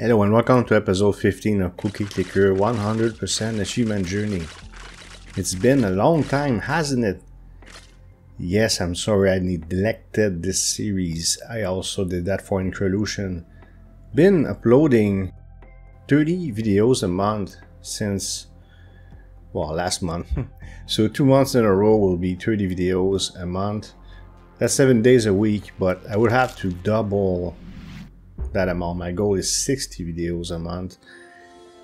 Hello and welcome to episode 15 of Cookie Clicker 100% Achievement Journey. It's been a long time, hasn't it? Yes, I'm sorry I neglected this series. I also did that for Increlution. Been uploading 30 videos a month since, well, last month. so two months in a row will be 30 videos a month. That's seven days a week, but I would have to double that amount. My goal is 60 videos a month.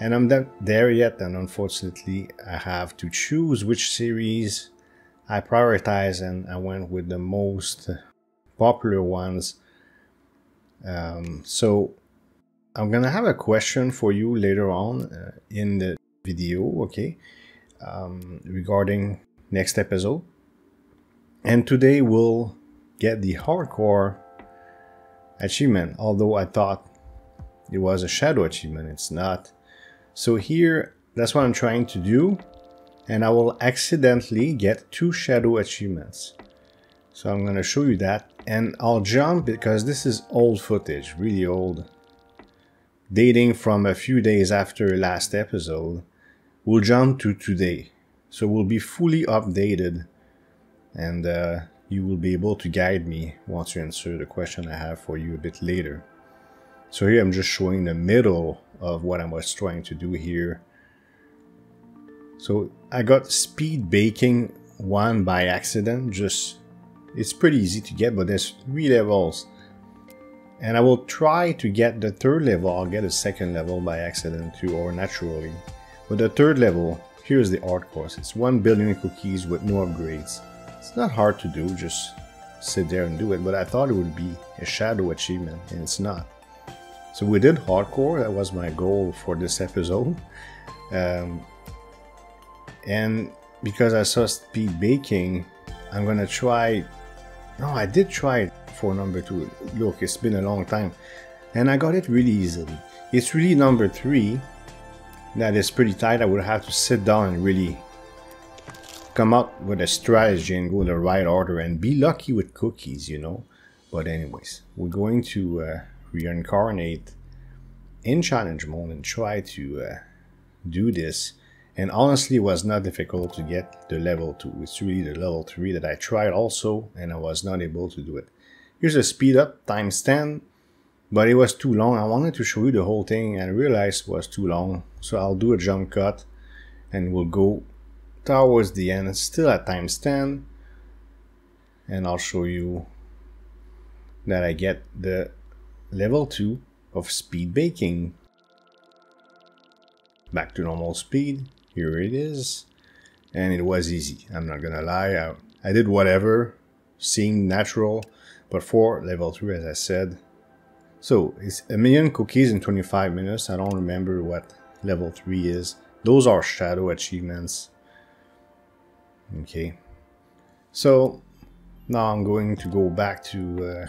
And I'm not there yet, and unfortunately, I have to choose which series I prioritize, and I went with the most popular ones. Um, so, I'm gonna have a question for you later on uh, in the video, okay, um, regarding next episode. And today we'll get the hardcore achievement, although I thought it was a shadow achievement, it's not. So here, that's what I'm trying to do, and I will accidentally get two shadow achievements. So I'm gonna show you that, and I'll jump because this is old footage, really old, dating from a few days after last episode. We'll jump to today, so we'll be fully updated, and uh, you will be able to guide me once you answer the question I have for you a bit later. So here I'm just showing the middle of what I was trying to do here. So I got speed baking one by accident, just it's pretty easy to get, but there's three levels. And I will try to get the third level, I'll get a second level by accident too, or naturally. But the third level, here's the hardcore. It's 1 billion cookies with no upgrades. It's not hard to do, just sit there and do it, but I thought it would be a shadow achievement, and it's not. So we did hardcore, that was my goal for this episode. Um, and because I saw speed baking, I'm gonna try. No, I did try it for number two. Look, it's been a long time, and I got it really easily. It's really number three that is pretty tight. I would have to sit down and really come up with a strategy and go in the right order and be lucky with cookies, you know. But anyways, we're going to uh, reincarnate in challenge mode and try to uh, do this. And honestly, it was not difficult to get the level 2. It's really the level 3 that I tried also, and I was not able to do it. Here's a speed up times 10, but it was too long. I wanted to show you the whole thing and I realized it was too long. So I'll do a jump cut and we'll go towards the end, still at times 10. And I'll show you that I get the level 2 of speed baking. Back to normal speed, here it is. And it was easy, I'm not gonna lie. I, I did whatever, seemed natural, but for level 3 as I said. So, it's a million cookies in 25 minutes, I don't remember what level 3 is. Those are shadow achievements. Okay. So now I'm going to go back to... Uh...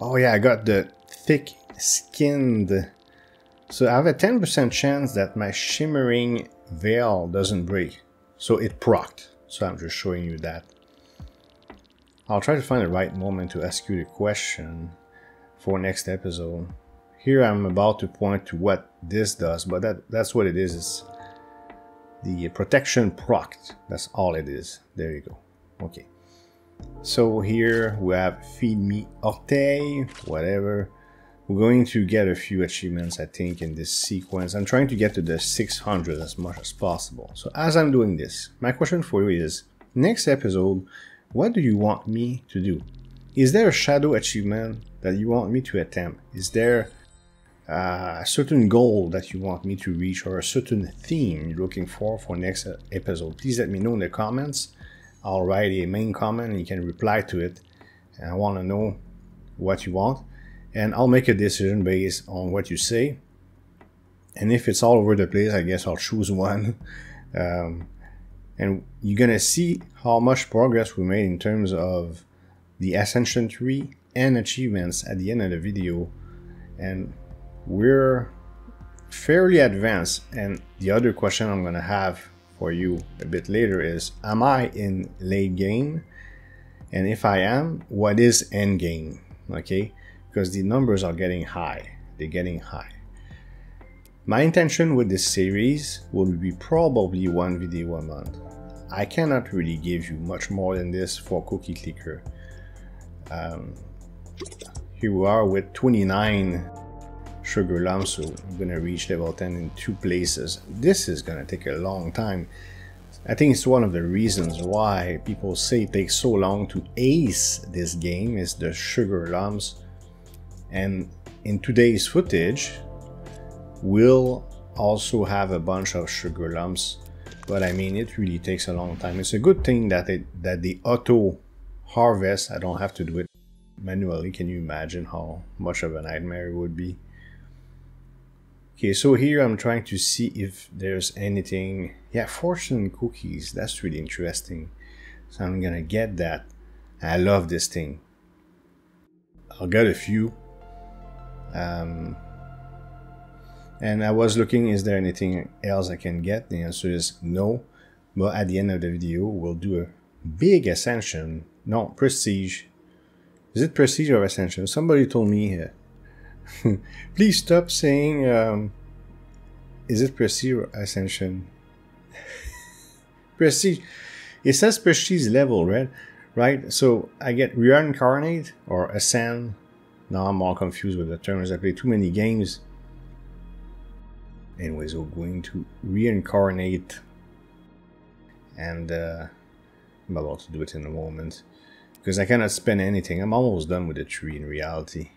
Oh yeah, I got the thick skinned... So I have a 10% chance that my shimmering veil doesn't break. So it procced. So I'm just showing you that. I'll try to find the right moment to ask you the question for next episode. Here I'm about to point to what this does, but that, that's what it is. It's the protection proct. That's all it is. There you go. Okay. So here we have feed me orteil, whatever. We're going to get a few achievements, I think, in this sequence. I'm trying to get to the 600 as much as possible. So as I'm doing this, my question for you is, next episode, what do you want me to do? Is there a shadow achievement that you want me to attempt? Is there uh, a certain goal that you want me to reach or a certain theme you're looking for for next episode, please let me know in the comments. I'll write a main comment and you can reply to it. And I want to know what you want. And I'll make a decision based on what you say. And if it's all over the place, I guess I'll choose one. um, and you're going to see how much progress we made in terms of the Ascension tree and achievements at the end of the video. And we're fairly advanced and the other question I'm gonna have for you a bit later is am I in late game and if I am what is end game okay because the numbers are getting high they're getting high. My intention with this series will be probably one video a month. I cannot really give you much more than this for Cookie Clicker. Um, here we are with 29 sugar lumps, so I'm gonna reach level 10 in two places. This is gonna take a long time. I think it's one of the reasons why people say it takes so long to ace this game is the sugar lumps. And in today's footage, we'll also have a bunch of sugar lumps. But I mean, it really takes a long time. It's a good thing that it that the auto harvest, I don't have to do it manually. Can you imagine how much of a nightmare it would be? Okay, so here I'm trying to see if there's anything. Yeah, fortune cookies. That's really interesting. So I'm gonna get that. I love this thing. I'll get a few. Um, and I was looking, is there anything else I can get? The answer is no. But at the end of the video, we'll do a big ascension. No, prestige. Is it prestige or ascension? Somebody told me here. Please stop saying, um, is it Prestige or Ascension? prestige. It says Prestige level, right? Right? So I get Reincarnate or Ascend. Now I'm all confused with the terms. I play too many games. Anyways, we're going to reincarnate. And uh, I'm about to do it in a moment. Because I cannot spend anything. I'm almost done with the tree in reality.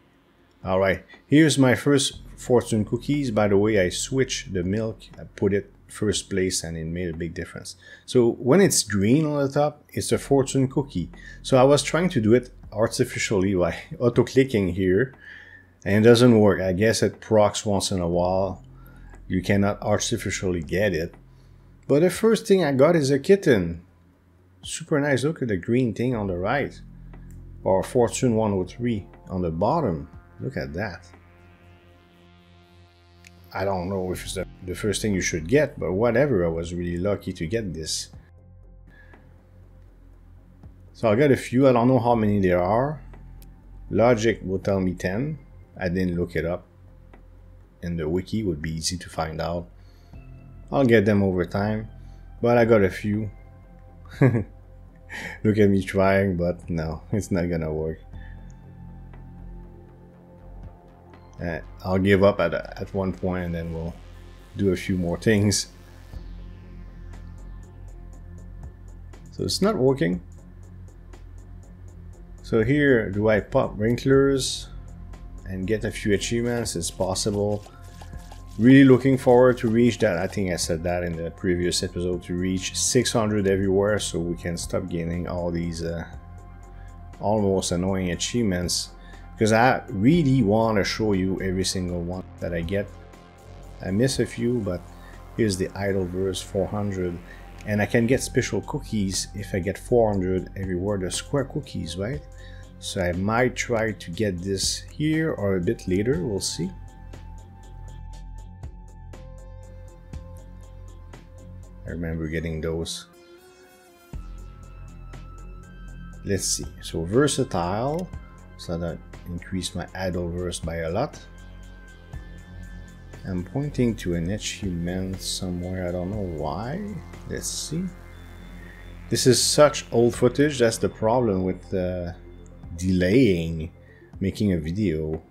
Alright, here's my first fortune cookies. By the way, I switched the milk, I put it first place and it made a big difference. So when it's green on the top, it's a fortune cookie. So I was trying to do it artificially by auto-clicking here and it doesn't work. I guess it procs once in a while. You cannot artificially get it. But the first thing I got is a kitten. Super nice. Look at the green thing on the right. Or Fortune 103 on the bottom. Look at that. I don't know if it's the, first thing you should get, but whatever, I was really lucky to get this. So I got a few, I don't know how many there are. Logic will tell me 10. I didn't look it up. In the wiki would be easy to find out. I'll get them over time, but I got a few. look at me trying, but no, it's not gonna work. I'll give up at, at one point and then we'll do a few more things. So it's not working. So here, do I pop wrinklers and get a few achievements? It's possible. Really looking forward to reach that. I think I said that in the previous episode to reach 600 everywhere so we can stop getting all these uh, almost annoying achievements because I really want to show you every single one that I get. I miss a few, but here's the Idleverse 400, and I can get special cookies if I get 400 everywhere, the square cookies, right? So I might try to get this here or a bit later, we'll see. I remember getting those. Let's see, so versatile, so that increase my Idleverse by a lot. I'm pointing to an achievement somewhere, I don't know why. Let's see. This is such old footage, that's the problem with uh, delaying making a video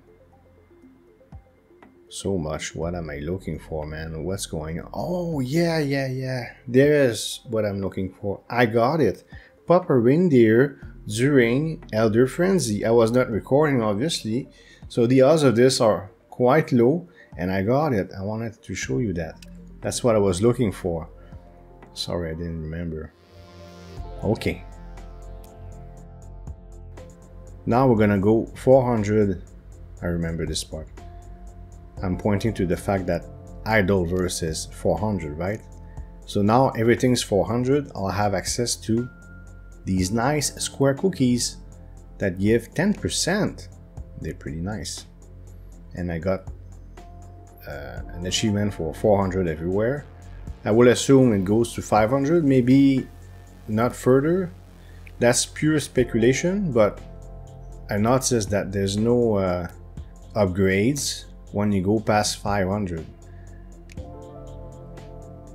so much. What am I looking for, man? What's going on? Oh, yeah, yeah, yeah. There's what I'm looking for. I got it. Papa Reindeer during Elder Frenzy. I was not recording, obviously, so the odds of this are quite low, and I got it. I wanted to show you that. That's what I was looking for. Sorry, I didn't remember. Okay. Now we're gonna go 400. I remember this part. I'm pointing to the fact that Idleverse 400, right? So now everything's 400. I'll have access to these nice square cookies that give 10%. They're pretty nice. And I got uh, an achievement for 400 everywhere. I will assume it goes to 500, maybe not further. That's pure speculation, but I noticed that there's no uh, upgrades when you go past 500.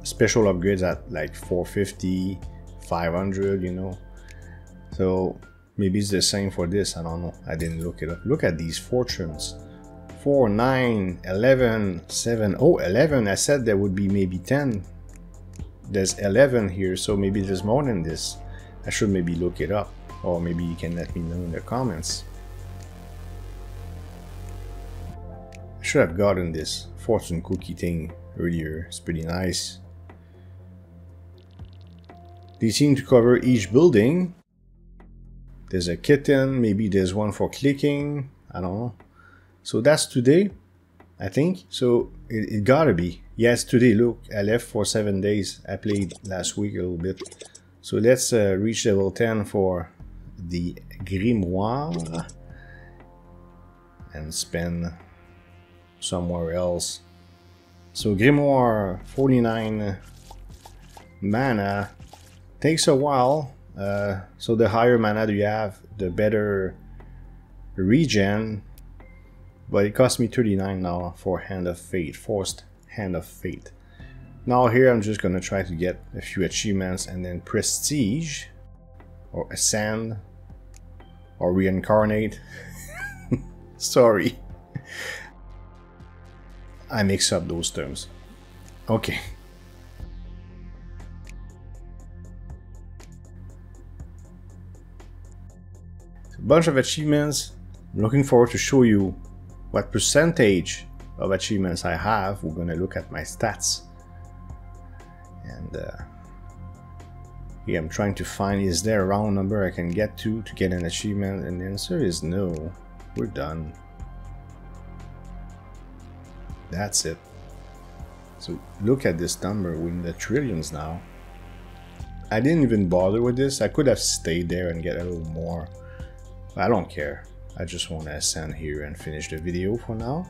Special upgrades at like 450, 500, you know. So maybe it's the same for this, I don't know. I didn't look it up. Look at these fortunes. 4, 9, 11, 7. Oh, 11. I said there would be maybe 10. There's 11 here, so maybe there's more than this. I should maybe look it up. Or maybe you can let me know in the comments. I should have gotten this fortune cookie thing earlier. It's pretty nice. They seem to cover each building. There's a kitten, maybe there's one for clicking. I don't know. So that's today, I think. So it, it gotta be. Yes, today. Look, I left for seven days. I played last week a little bit. So let's uh, reach level 10 for the Grimoire and spend somewhere else. So Grimoire 49 mana takes a while. Uh, so the higher mana you have, the better regen but it cost me 39 now for Hand of Fate, Forced Hand of Fate. Now here I'm just gonna try to get a few achievements and then Prestige, or Ascend, or Reincarnate. Sorry. I mix up those terms. Okay. A bunch of achievements. I'm looking forward to show you what percentage of achievements I have, we're going to look at my stats. And uh, yeah, I'm trying to find, is there a round number I can get to to get an achievement? And the answer is no. We're done. That's it. So look at this number, we're in the trillions now. I didn't even bother with this. I could have stayed there and get a little more. I don't care. I just want to ascend here and finish the video for now.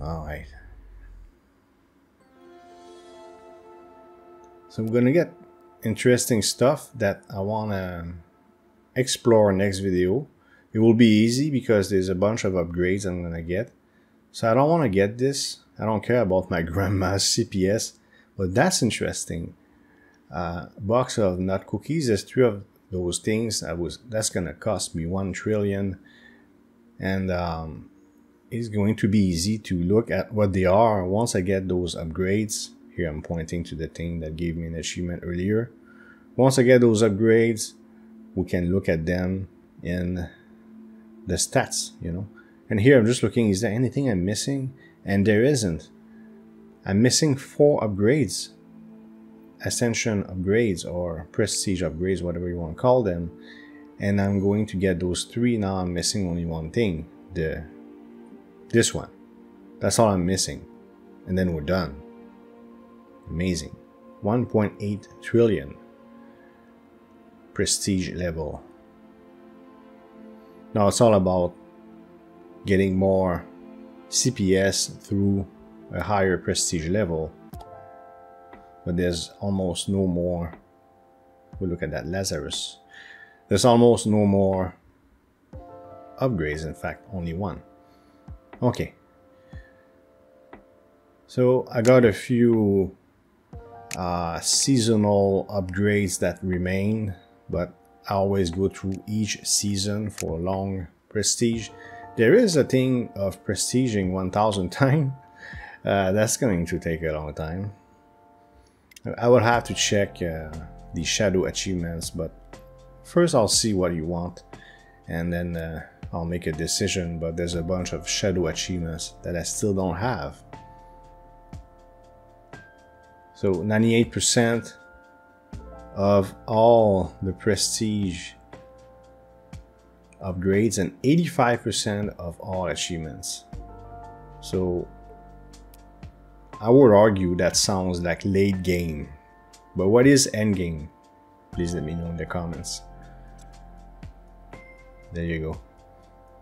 Alright. So we're gonna get interesting stuff that I wanna explore next video. It will be easy because there's a bunch of upgrades I'm gonna get. So I don't wanna get this. I don't care about my grandma's CPS, but that's interesting. Uh, box of nut cookies. There's three of those things. I was that's gonna cost me one trillion. And um, it's going to be easy to look at what they are once I get those upgrades. Here I'm pointing to the thing that gave me an achievement earlier. Once I get those upgrades we can look at them in the stats you know? And here I'm just looking is there anything I'm missing? And there isn't. I'm missing four upgrades ascension upgrades or prestige upgrades, whatever you want to call them. And I'm going to get those three. Now I'm missing only one thing, the this one. That's all I'm missing. And then we're done. Amazing. 1.8 trillion prestige level. Now it's all about getting more CPS through a higher prestige level but there's almost no more. We look at that Lazarus. There's almost no more upgrades, in fact, only one. Okay. So I got a few uh, seasonal upgrades that remain, but I always go through each season for long prestige. There is a thing of prestiging 1000 times. Uh, that's going to take a long time. I will have to check uh, the shadow achievements, but first I'll see what you want and then uh, I'll make a decision, but there's a bunch of shadow achievements that I still don't have. So 98% of all the prestige upgrades and 85% of all achievements. So I would argue that sounds like late game. But what is end game? Please let me know in the comments. There you go.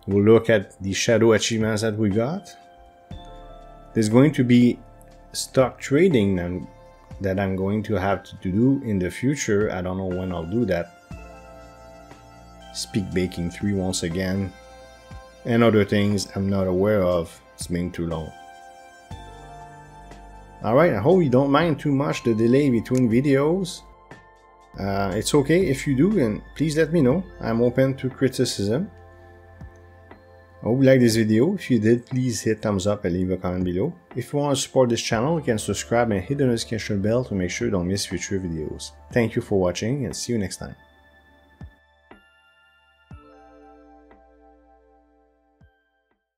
We'll look at the shadow achievements that we got. There's going to be stock trading that I'm going to have to do in the future. I don't know when I'll do that. Speed Baking 3 once again. and other things I'm not aware of. It's been too long. Alright, I hope you don't mind too much the delay between videos. Uh, it's okay if you do and please let me know. I'm open to criticism. I hope you liked this video. If you did, please hit thumbs up and leave a comment below. If you want to support this channel, you can subscribe and hit the notification bell to make sure you don't miss future videos. Thank you for watching and see you next time.